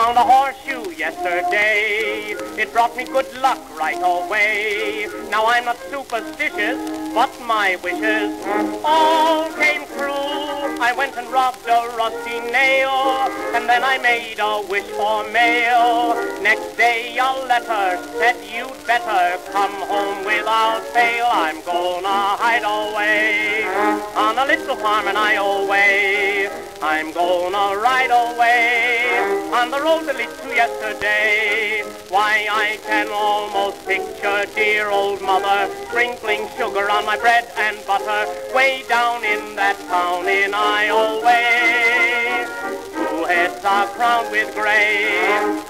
found a horseshoe yesterday. It brought me good luck right away. Now I'm not superstitious, but my wishes all came true. I went and robbed a rusty nail, and then I made a wish for mail. Next day a letter said you'd better come home without fail. I'm gonna hide away on a little farm in Iowa. I'm gonna ride away on the road that leads to yesterday. Why, I can almost picture dear old mother sprinkling sugar on my bread and butter way down in that town in Iowa. Heads are crowned with gray.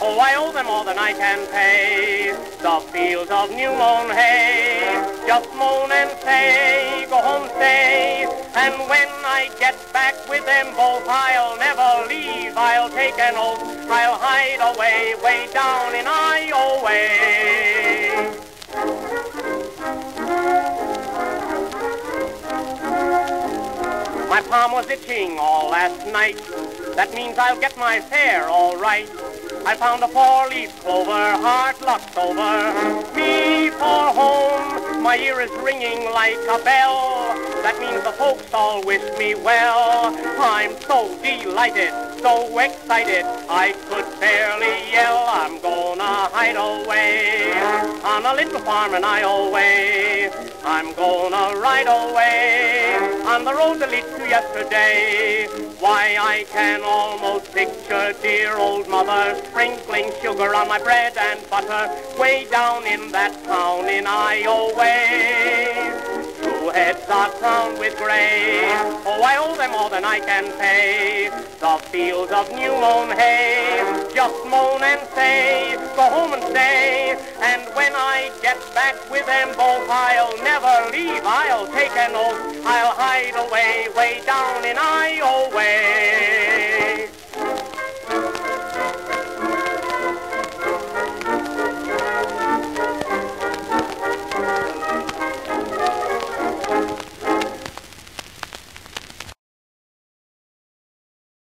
Oh, I owe them more than I can pay. The fields of new mown hay just moan and say, go home, stay. And when I get back with them both, I'll never leave. I'll take an oath. I'll hide away, way down in Iowa. My palm was itching all last night. That means I'll get my fare all right. I found a four-leaf clover, heart locked over. Me for home, my ear is ringing like a bell. That means the folks all wish me well. I'm so delighted, so excited, I could barely yell. I'm gonna hide away on a little farm in Iowa. I'm gonna ride away on the road that leads to yesterday. Why, I can almost picture dear old mother sprinkling sugar on my bread and butter way down in that town in Iowa. Heads are crowned with gray. Oh, I owe them more than I can pay. The fields of new mown hay just moan and say, go home and stay. And when I get back with them both, I'll never leave. I'll take an oath. I'll hide away, way down in Iowa.